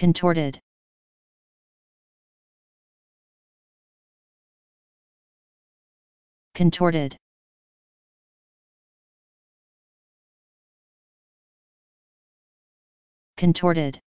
contorted. Contorted. Contorted.